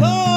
Oh.